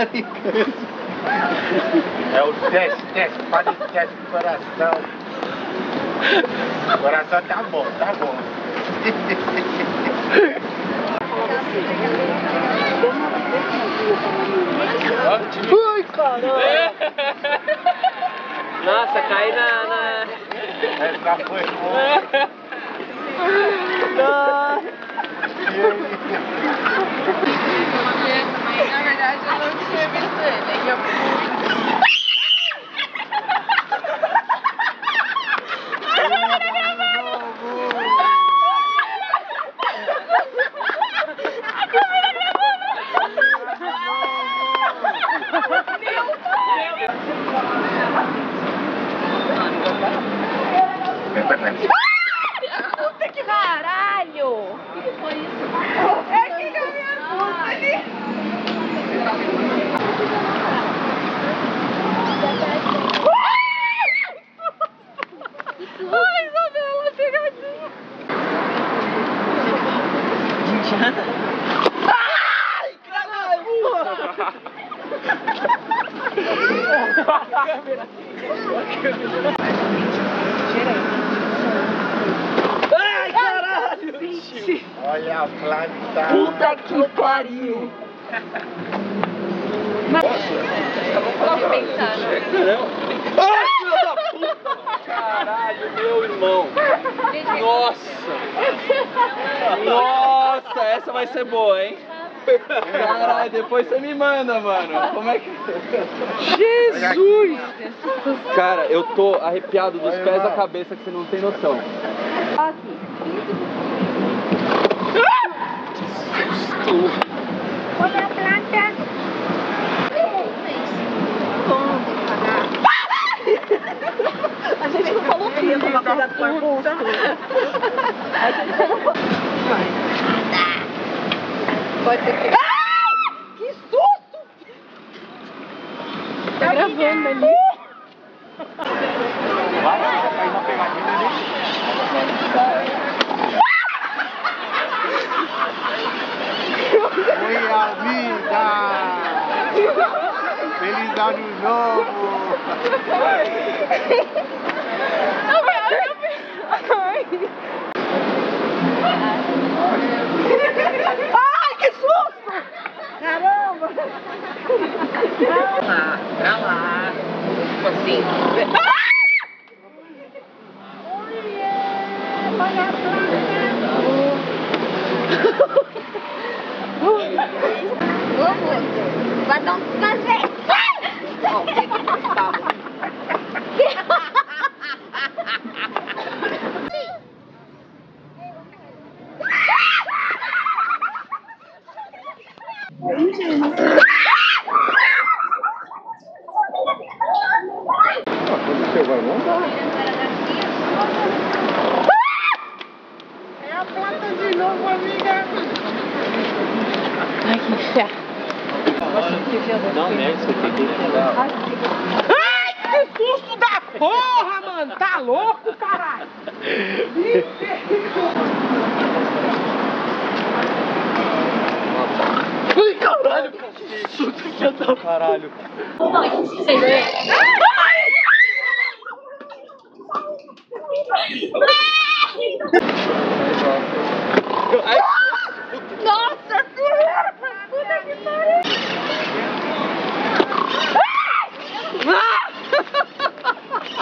É o teste, teste, o teste do coração. O coração tá bom, tá bom. Ai, caralho. Nossa, cai na. na... Essa foi boa. Não tinha visto ele. Aí eu fui. Puta que caralho! O que, que foi isso? É que eu me assusto ali. Ai, Isabela, pegadinha. Ai, caralho. Ai, caralho. Olha a planta. Puta que pariu. Pode pensar, né? Ai, filho da puta. Caralho, meu irmão. Nossa. Nossa, essa vai ser boa, hein? Caralho, depois você me manda, mano. Como é que. Jesus! Cara, eu tô arrepiado dos pés à cabeça que você não tem noção. Olha a planta. A gente não falou que ia tomar cuidado com a bolsa. A gente não Pode ser que. Que susto! Tá gravando ali. Vai lá, faz uma pegadinha ali. Oi, amiga! Feliz ano novo! Ai, que susto! Caramba! Pra lá, pra lá. Tipo assim. Ô, moço. Vai dar um descanso. Ó, fica tá. Aconteceu, vai mandar. É a planta de novo, amiga. Ai, que inferno. Não, né? Isso aqui tem que dar. Ai, que susto da porra, mano! Tá louco, caralho? Ai, caralho, que susto que eu tô. Caralho. Ai, Nossa senhora! Puta que pariu!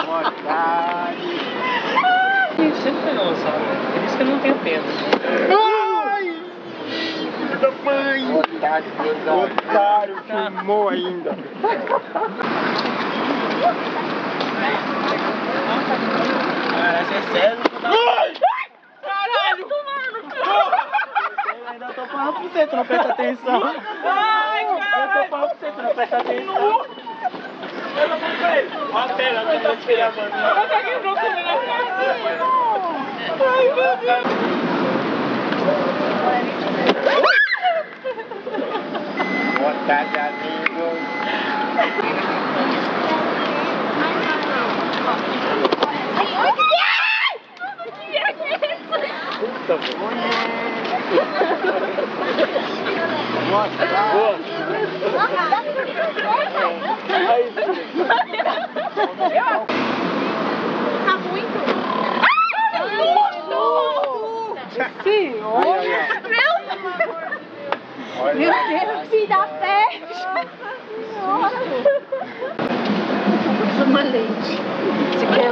Mortale! Sempre foi não, sabe? Por isso que eu não tenho pena. Ai! Filho da mãe! Otário, otário, filmou ainda. Parece é sério. Caralho! Eu falando pra você, tu não presta atenção. Ai, Eu tô falando pra você, tu não presta atenção. Ó a tela, eu tô esperando. Olha que não tem na cara. Ai, meu Deus! Boa Ai, que é isso? Puta, Tá muito. Olha, Meu Deus, filho da peste. Uma leite. Se quer.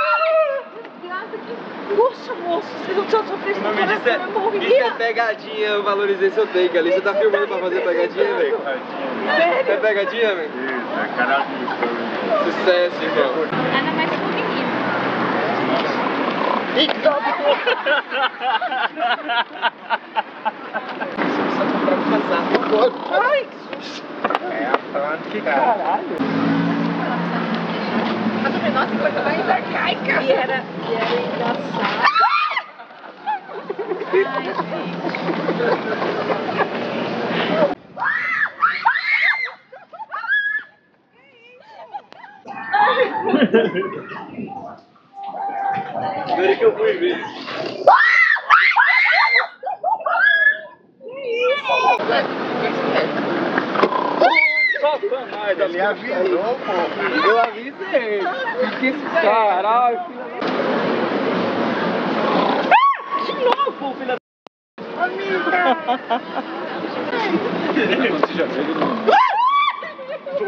Poxa, moço, você não tinha sofrido O nome disso é, isso é pegadinha, eu valorizei seu take ali. Você tá filmando pra fazer pegadinha, velho? É pegadinha, velho? Isso, é YouTube. Sucesso, irmão. Nada mais feminino. É a Frank, cara. Mais arcaica. E era, e era engraçado. Agora que eu fui ver. Sacanagem, Ele avisou, pô. Eu avisei. Que esse caralho, filho. De novo, filha Você já viu ele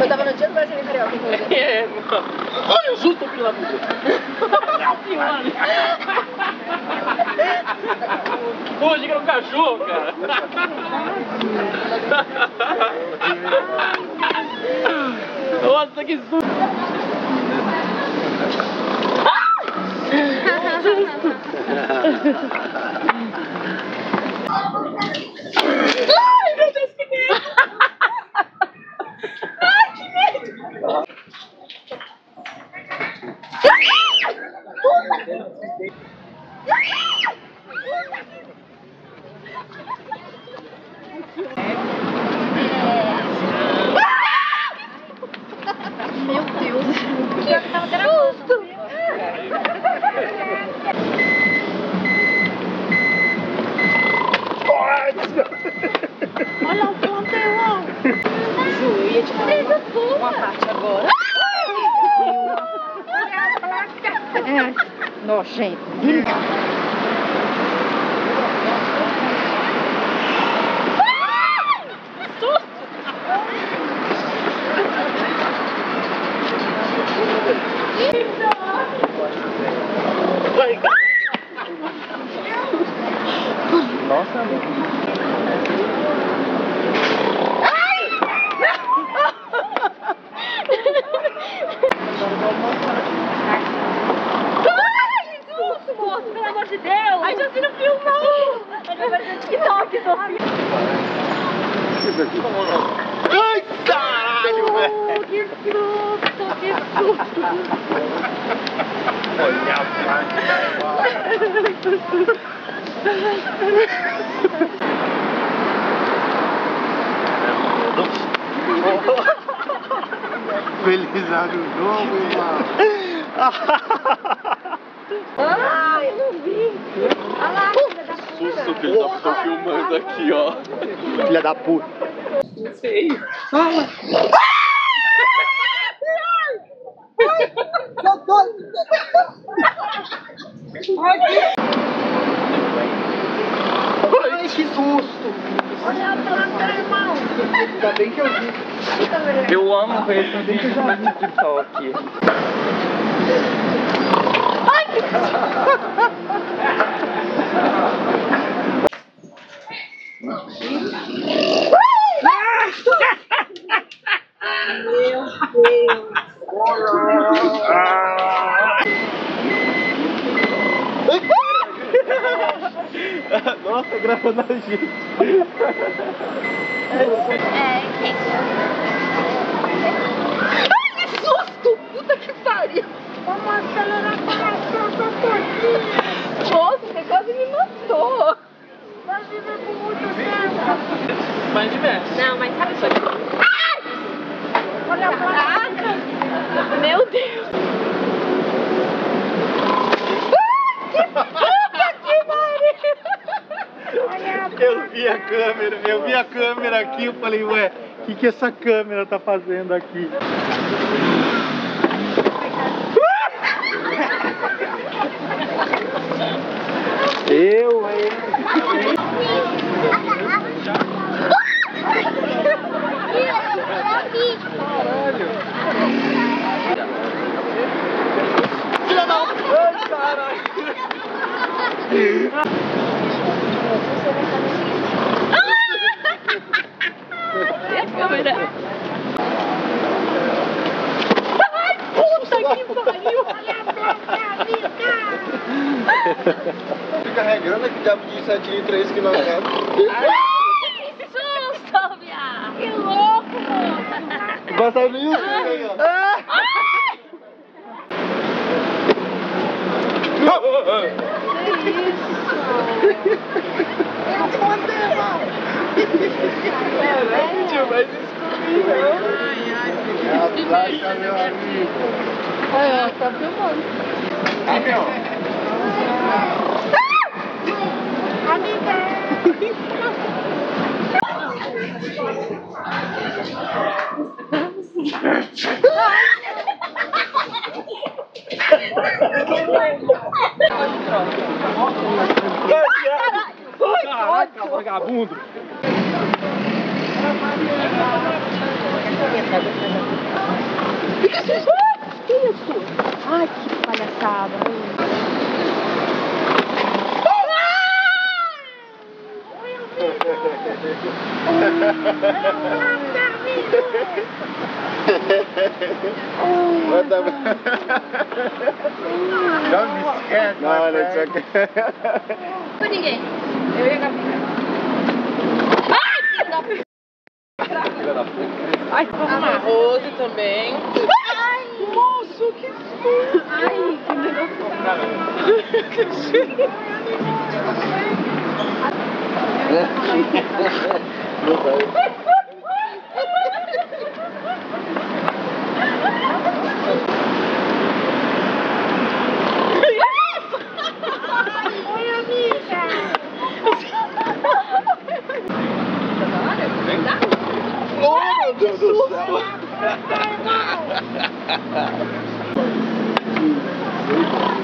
Eu tava no dia do Brasil Carioca, inclusive. É, mano. Olha o susto, filho da Pô, diga no cachorro, cara. Nossa, que susto. Meu Deus. Pior que tava gravando. Olha o plantelão. Ju, eu ia te falar uma parte agora. É, nojento. Ai, que susto, moço, pelo amor de Ai, Jacina filmou. Ai, vai no TikTok, Sofia. Ai, caralho, velho. Que susto, que susto. Olha a Frank. Feliz ano novo, irmão. Ai, eu não vi. Olha lá, filha da Susto, filho da puta, filmando aqui, ó. Filha da puta. Olha a planta, irmão. Ainda bem que eu vi. Eu amo ver esse vídeo no TikTok. Nossa, gravando a gente. Que susto! Puta que pariu! Vamos acelerar Nossa, você quase me matou! Vai viver com muito tempo! Mais diverso. Não, mas sabe isso aqui? Olha a placa! Meu Deus! Puta que pariu! Olha a Eu vi a câmera, eu vi a câmera aqui, eu falei, ué, o que, que essa câmera tá fazendo aqui? Eu, hein? E a câmera? Ai, puta que pariu! Fica regando que de 7 litros é que. Ai, que susto, viado! Que louco, moço! Vai sair no YouTube aí, ó. Tio, mas escondida. Abaixa, meu amigo. Aí, ó, tá filmando. Ah, meu. Caraca, vagabundo. Que isso? Ai, que palhaçada. Vai dar... Não me esquece, Não, olha, isso aqui. Foi ninguém. Eu e a Gabi. Ai, a Rose também. Ai, moço, que susto. Ai, que negócio. que cheiro. Amiga. Oh, meu Deus do céu.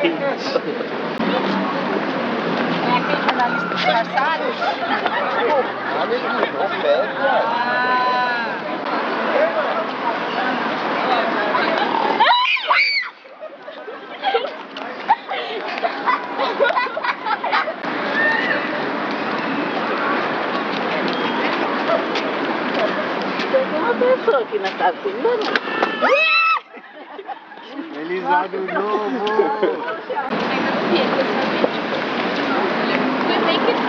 É aquele jornalista disfarçado? Tem uma pessoa aqui na casa filmando. Feliz ano novo!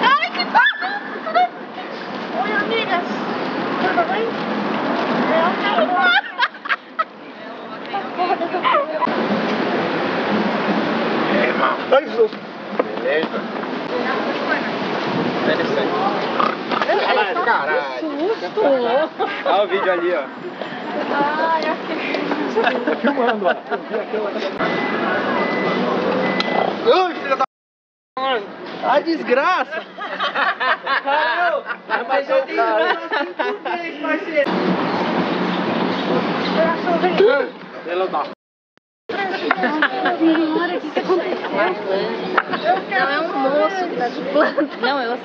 Ai, que barra! Oi, amigas. Tudo bem? E aí, irmão? Ai, Jesus. Beleza? Interessante. Olha lá, caralho! Susto! Olha o vídeo ali, ó. Ai, aqui. Tá filmando, ó. Ai, filha da... A desgraça! Caramba! Mas eu tenho cinco vezes, parceiro! Ela dá. Senhora, que? Não, é um moço que tá de planta. Não, eu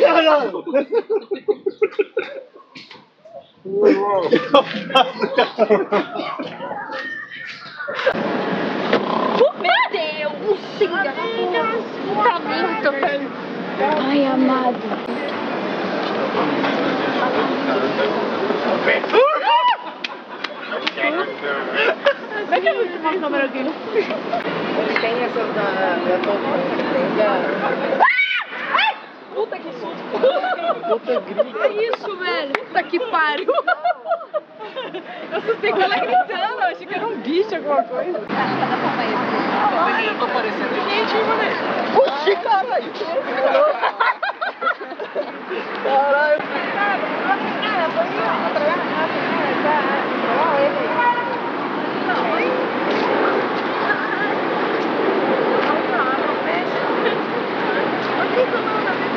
caralho! Meu Deus! Tá muito bem. Ai, amado. Vai que eu vou uma câmera aqui. Tem essas da... Tem da... Puta que susto. Puta grita. Que isso, velho? Puta que pariu. Eu assustei com ela gritando. Achei que era um bicho, alguma coisa. Eu tô parecendo gente, hein, mané? Oxi, caralho! Caralho!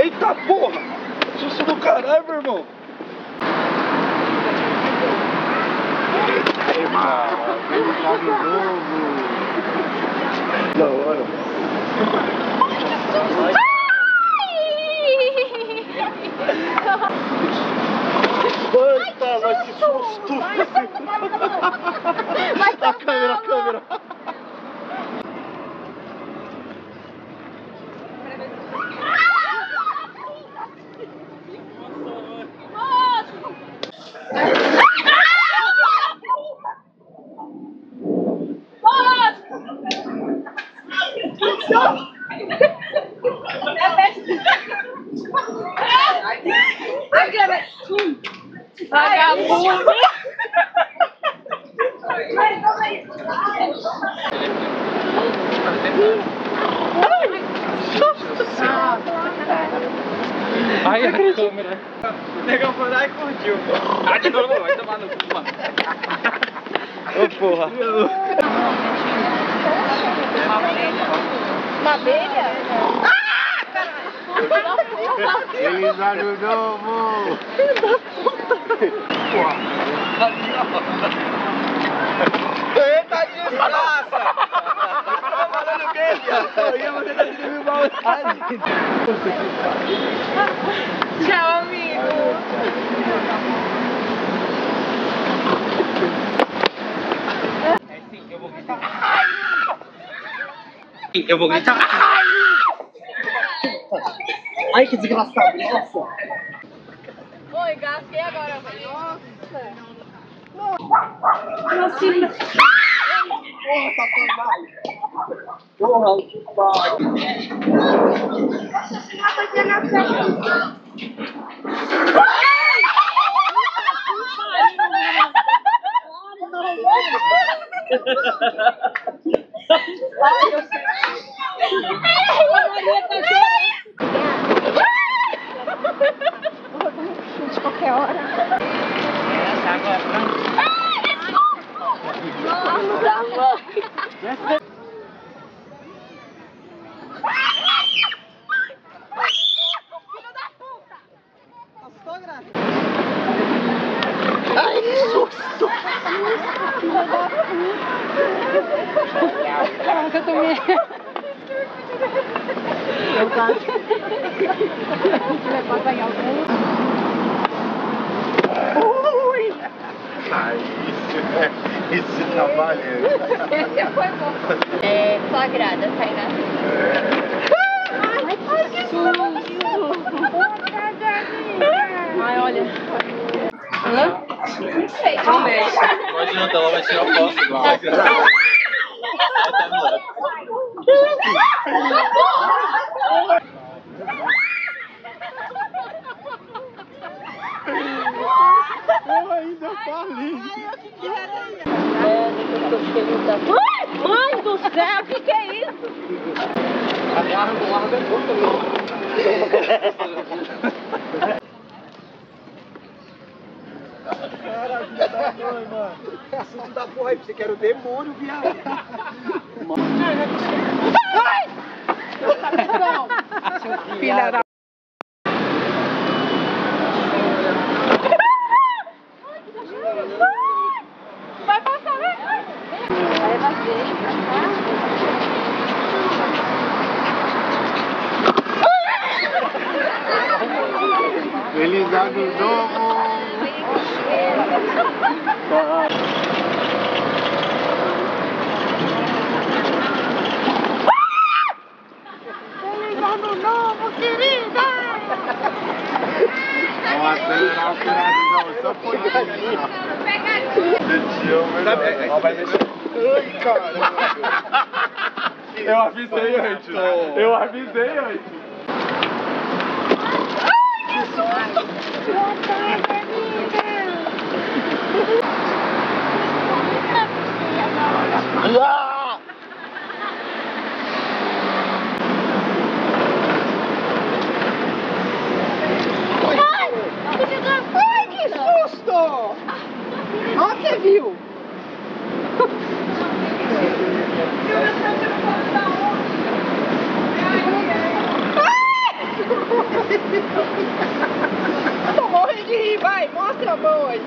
Eita porra! Susto do caralho, meu irmão! Ei, irmão! Feliz ano novo! Da hora. Eita, mas que susto! A câmera, a câmera! Ai, a câmera. O negão foi lá e curtiu. Ah, de novo, vai tomar no cu, mano. Ô porra! Uma abelha? Feliz ano novo! Eita desgraça! Tá falando o quê, viado? Eu ia você tá de maldade. Tchau, amigo. Eu vou gritar. Ai, que desgraçado! Nossa! Oi, gastei agora, velho. Nossa. Porra, que pai! De qualquer hora. Essa água é branca. Nossa, Caraca, eu tomei. Eu quase. Levar pra algum. Ui! Ai, isso, isso tá valendo. Esse foi bom. É, flagrada, Tainá. Ai, que susto! Ai, olha. Hã? Não sei. Pode não, ela vai tirar foto. Eu ainda falei. Mãe do céu, o que, que é isso? Caralho, que tá mano. Assunto da porra aí, você quer o demônio, viado. Filha da. Eu avisei antes. Eu avisei antes. Ai, que susto! Boa tarde, amiga! Ah! Ai, que susto! Ó, ah, você viu? Tô morrendo de rir, vai, mostra a mão aí.